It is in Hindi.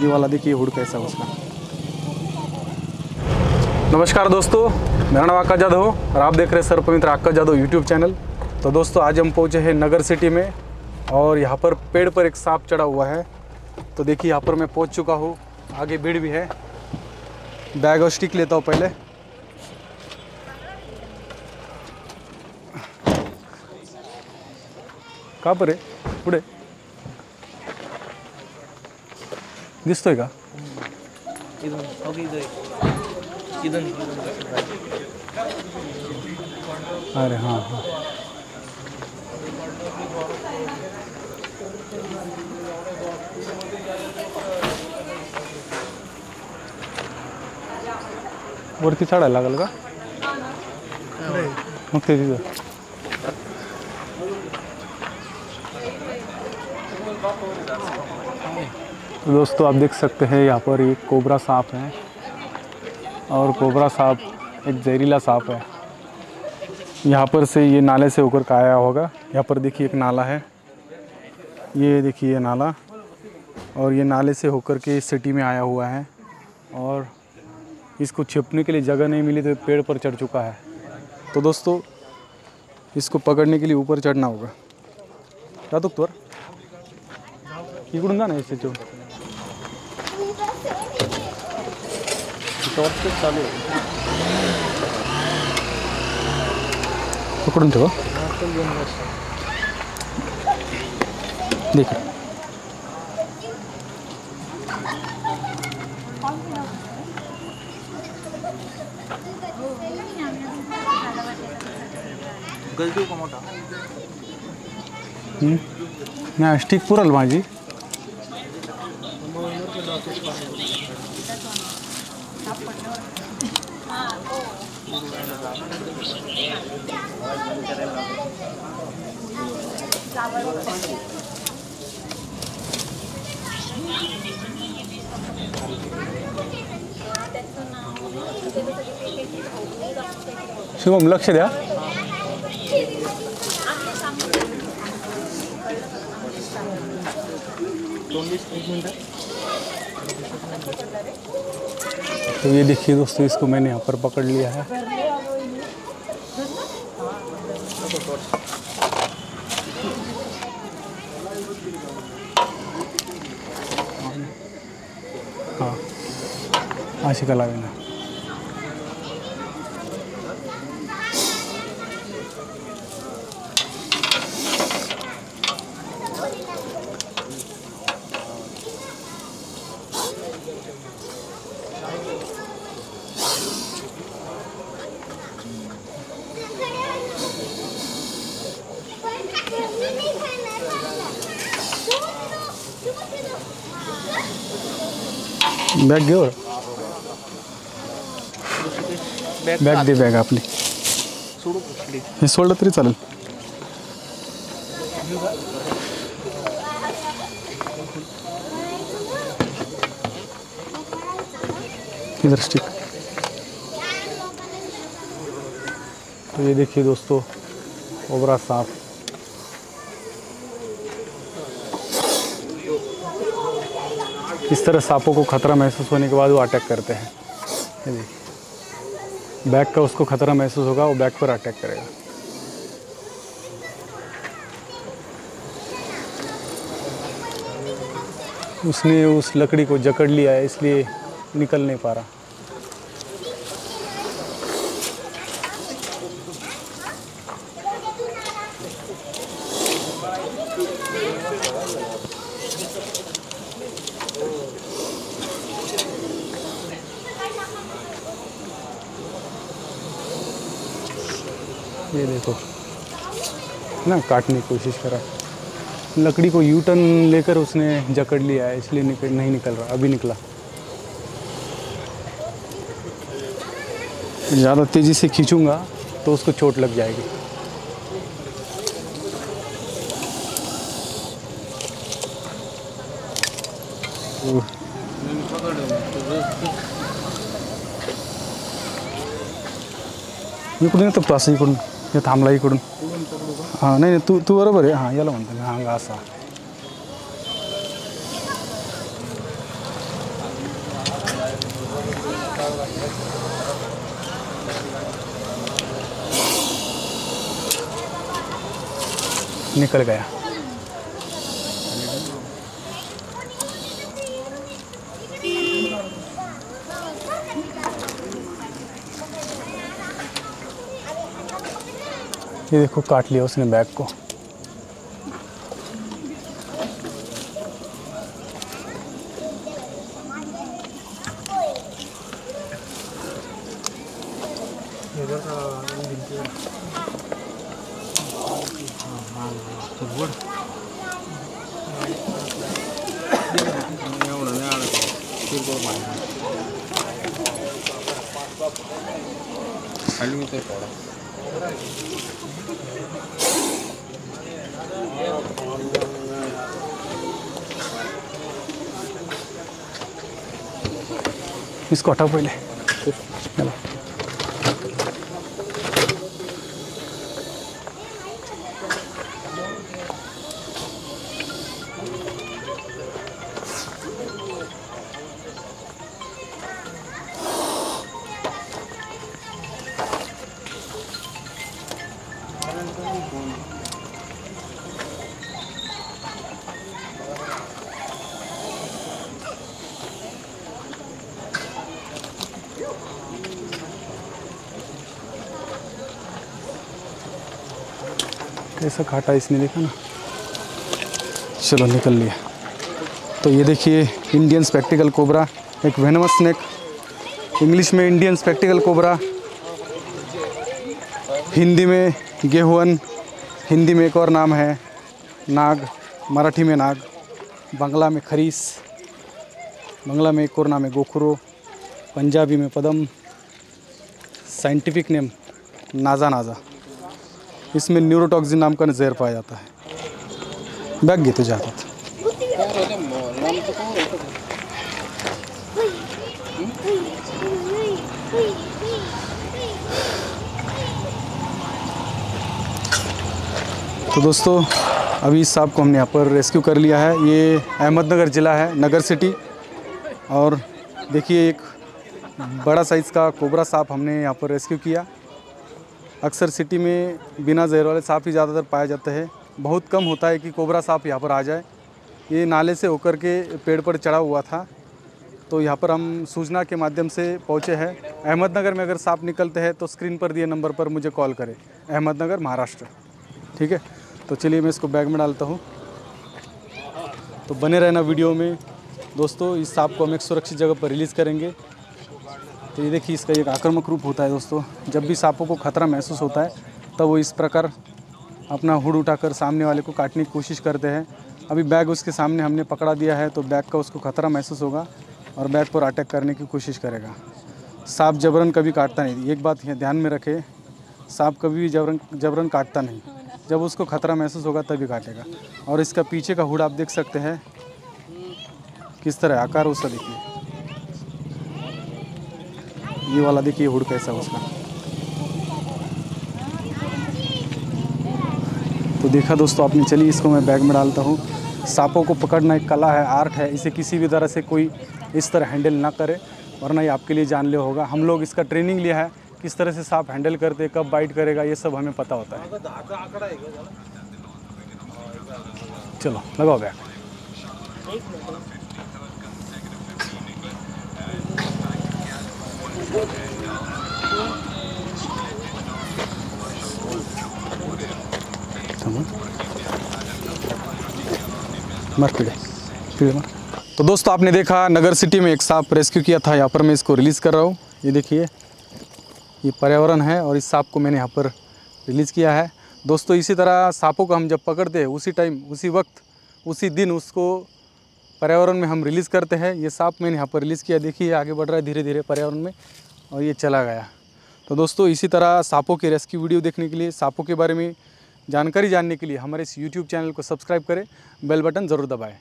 ये वाला देखिए हुड कैसा उसका। नमस्कार दोस्तों, मेरा नाम आकाश जादव और आप देख रहे हैं पवित्र आकाश जादव यूट्यूब चैनल। तो दोस्तों, आज हम पहुँचे हैं नगर सिटी में और यहाँ पर पेड़ पर एक सांप चढ़ा हुआ है। तो देखिए, यहाँ पर मैं पहुँच चुका हूँ। आगे भीड़ भी है। बैग और स्टिक लेता हूँ पहले। का पर आहे पुढे दिसतोय का? ओके अरे हाँ हाँ. वरती चढायला लागल का? मग ते तिथं. तो दोस्तों, आप देख सकते हैं यहाँ पर एक कोबरा सांप है और कोबरा सांप एक जहरीला सांप है। यहाँ पर से ये नाले से होकर आया होगा। यहाँ पर देखिए एक नाला है। ये देखिए ये नाला और ये नाले से होकर के सिटी में आया हुआ है और इसको छिपने के लिए जगह नहीं मिली तो पेड़ पर चढ़ चुका है। तो दोस्तों, इसको पकड़ने के लिए ऊपर चढ़ना होगा। जातो तोर इकडून जा ना याच्या चालू पकडून ठेवा देख। का मोठा हम्म. नाही स्टिक पुरल माझी शुभम लक्ष द्या। दोन वीस एक मिनटं. तो ये देखिए दोस्तों इसको मैंने यहाँ पर पकड़ लिया है। हाँ। आशिका लावे बॅग बॅग बॅग दे बॅग कुठली हे सोडलं तरी चालेल। इधर स्टिक तो ये देखिए दोस्तों, ओबरा सांप इस तरह सांपों को खतरा महसूस होने के बाद वो अटैक करते हैं। बैक का उसको खतरा महसूस होगा, वो बैक पर अटैक करेगा। उसने उस लकड़ी को जकड़ लिया है, इसलिए निकल नहीं पा रहा। ये देखो। ना काटने की कोशिश करा। लकड़ी को यू टर्न लेकर उसने जकड़ लिया है इसलिए निकल नहीं निकल रहा अभी निकला। ज़्यादा तेज़ी से खींचूँगा तो उसको चोट लग जाएगी। उह, इकडून येतो तो इकडून ये थांबला इकड़ हाँ नहीं, नाही, तू तू बरोबर आहे. हाँ, याला म्हणतो हाँ असा. निकल गया. ये देखो काट लिया उसने बैग को इसको हटाओ पहले। चलो। कैसा काटा इसने देखा ना? चलो निकल लिया। तो ये देखिए इंडियन स्पेक्टिकल कोबरा एक वेनमस स्नेक इंग्लिश में इंडियन स्पेक्टिकल कोबरा हिंदी में गेहुअन, हिंदी में एक और नाम है, नाग, मराठी में नाग, बांग्ला में खरीस, बांग्ला में एक और नाम है गोखुरो, पंजाबी में पदम साइंटिफिक नेम नाजा नाजा। इसमें न्यूरोटॉक्सिन नाम का जहर पाया जाता है। बैग घेतो जातात तो दोस्तों, अभी इस सांप को हमने यहाँ पर रेस्क्यू कर लिया है। ये अहमदनगर ज़िला है, नगर सिटी और देखिए, एक बड़ा साइज़ का कोबरा सांप हमने यहाँ पर रेस्क्यू किया। अक्सर सिटी में बिना जहर वाले सांप ही ज़्यादातर पाया जाता है। बहुत कम होता है कि कोबरा सांप यहाँ पर आ जाए। ये नाले से होकर के पेड़ पर चढ़ा हुआ था। तो यहाँ पर हम सूचना के माध्यम से पहुँचे हैं। अहमदनगर में अगर सांप निकलते हैं तो स्क्रीन पर दिए नंबर पर मुझे कॉल करें। अहमदनगर, महाराष्ट्र। ठीक है? तो चलिए मैं इसको बैग में डालता हूँ। तो बने रहना वीडियो में। दोस्तों, इस सांप को हम एक सुरक्षित जगह पर रिलीज़ करेंगे। तो ये देखिए, इसका एक आक्रामक रूप होता है दोस्तों। जब भी सांपों को खतरा महसूस होता है, तब वो इस प्रकार अपना हुड उठाकर सामने वाले को काटने की कोशिश करते हैं। अभी बैग उसके सामने हमने पकड़ा दिया है तो बैग का उसको खतरा महसूस होगा और बैग पर अटैक करने की कोशिश करेगा। सांप जबरन कभी काटता नहीं। एक बात ध्यान में रखें, सांप कभी भी जबरन जबरन काटता नहीं। जब उसको खतरा महसूस होगा, तभी काटेगा। और इसका पीछे का हुड आप देख सकते हैं। किस तरह आकार उसका देखिए। ये वाला देखिए हुड कैसा है उसका। तो देखा दोस्तों आपने, चलिए इसको मैं बैग में डालता हूँ। सांपों को पकड़ना एक कला है, आर्ट है, इसे किसी भी तरह से कोई इस तरह हैंडल ना करे, वरना ये आपके लिए जानलेवा होगा। हम लोग इसका ट्रेनिंग लिया है, किस तरह से सांप हैंडल करते कब बाइट करेगा, ये सब हमें पता होता है। चलो, लगाओ बैग। तो दोस्तों, आपने देखा नगर सिटी में एक सांप रेस्क्यू किया था। यहाँ पर मैं इसको रिलीज़ कर रहा हूँ। ये देखिए, ये पर्यावरण है और इस सांप को मैंने यहाँ पर रिलीज़ किया है। दोस्तों, इसी तरह सांपों को हम जब पकड़ते हैं, उसी टाइम उसी वक्त, उसी दिन उसको पर्यावरण में हम रिलीज़ करते हैं। ये सांप मैंने यहाँ पर रिलीज़ किया, देखिए आगे बढ़ रहा है धीरे धीरे पर्यावरण में और ये चला गया। तो दोस्तों, इसी तरह सांपों के रेस्क्यू वीडियो देखने के लिए, सांपों के बारे में जानकारी जानने के लिए हमारे इस यूट्यूब चैनल को सब्सक्राइब करें, बेल बटन ज़रूर दबाएँ।